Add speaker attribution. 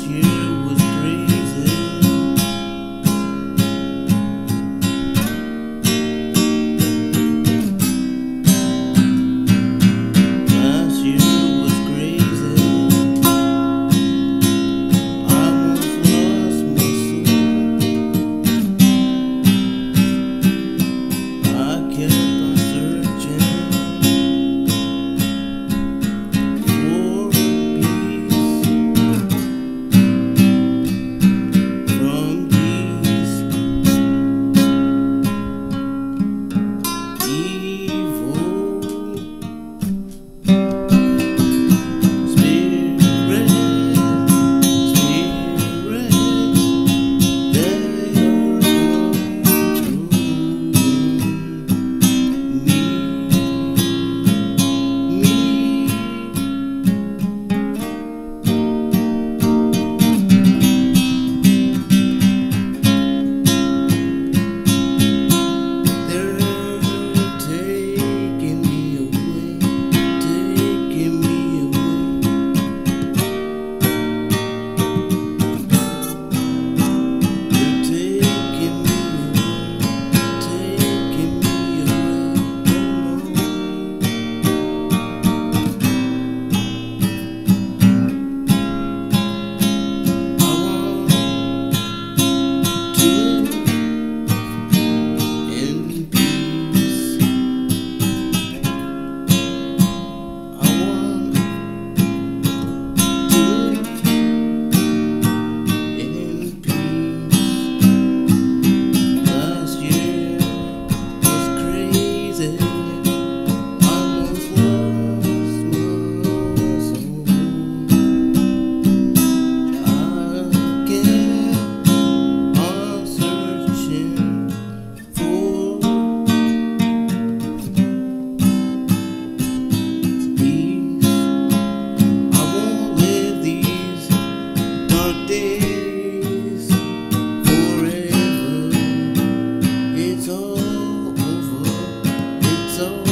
Speaker 1: you. forever. It's all over. It's all.